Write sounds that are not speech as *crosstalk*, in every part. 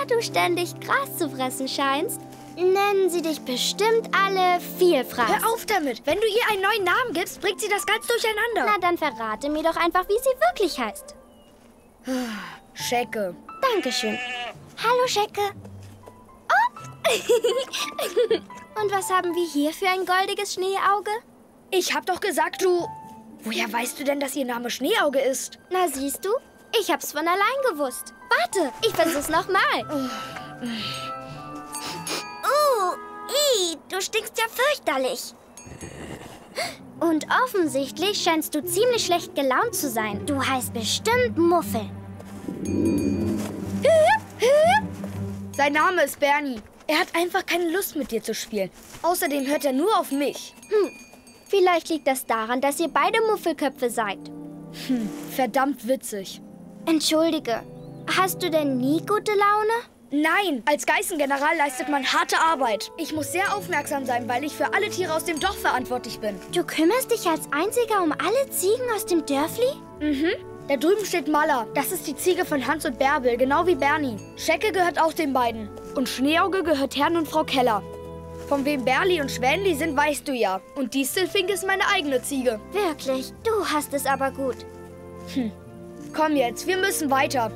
Da du ständig Gras zu fressen scheinst, nennen sie dich bestimmt alle Vielfraß. Hör auf damit. Wenn du ihr einen neuen Namen gibst, bringt sie das ganz durcheinander. Na, dann verrate mir doch einfach, wie sie wirklich heißt. Schecke. Dankeschön. Hallo, Schecke. Oh. *laughs* Und was haben wir hier für ein goldiges Schneeauge? Ich hab doch gesagt, du... Woher weißt du denn, dass ihr Name Schneeauge ist? Na, siehst du? Ich hab's von allein gewusst. Warte, ich versuch's nochmal. Uh, i, du stinkst ja fürchterlich. Und offensichtlich scheinst du ziemlich schlecht gelaunt zu sein. Du heißt bestimmt Muffel. Sein Name ist Bernie. Er hat einfach keine Lust mit dir zu spielen. Außerdem hört er nur auf mich. Vielleicht liegt das daran, dass ihr beide Muffelköpfe seid. Verdammt witzig. Entschuldige, hast du denn nie gute Laune? Nein, als Geißengeneral leistet man harte Arbeit. Ich muss sehr aufmerksam sein, weil ich für alle Tiere aus dem Dorf verantwortlich bin. Du kümmerst dich als Einziger um alle Ziegen aus dem Dörfli? Mhm. Da drüben steht Malla. Das ist die Ziege von Hans und Bärbel, genau wie Bernie. Schecke gehört auch den beiden. Und Schneeauge gehört Herrn und Frau Keller. Von wem Berli und Schwänli sind, weißt du ja. Und Distelfink ist meine eigene Ziege. Wirklich, du hast es aber gut. Komm jetzt, wir müssen weiter.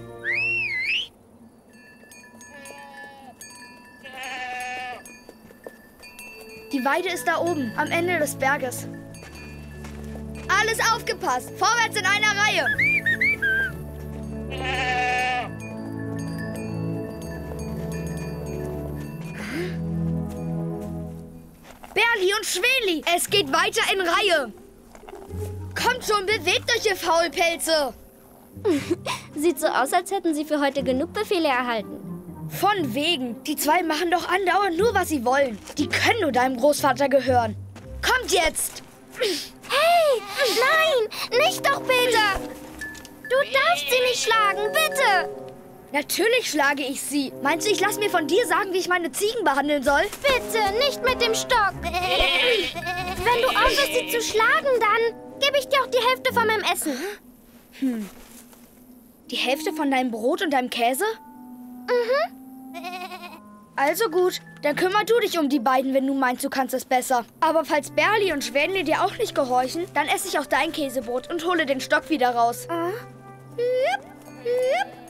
Die Weide ist da oben, am Ende des Berges. Alles aufgepasst! Vorwärts in einer Reihe! Berli und Schweli, es geht weiter in Reihe. Kommt schon, bewegt euch, ihr Faulpelze! *laughs* Sieht so aus, als hätten sie für heute genug Befehle erhalten. Von wegen. Die zwei machen doch andauernd nur, was sie wollen. Die können nur deinem Großvater gehören. Kommt jetzt! Hey, nein, nicht doch, Peter! Du darfst sie nicht schlagen, bitte! Natürlich schlage ich sie. Meinst du, ich lasse mir von dir sagen, wie ich meine Ziegen behandeln soll? Bitte, nicht mit dem Stock! Wenn du aufhörst, sie zu schlagen, dann gebe ich dir auch die Hälfte von meinem Essen. Die Hälfte von deinem Brot und deinem Käse? Mhm. Also gut, dann kümmer du dich um die beiden, wenn du meinst, du kannst es besser. Aber falls Berli und Schwänli dir auch nicht gehorchen, dann esse ich auch dein Käsebrot und hole den Stock wieder raus. Ah. Jupp, jupp.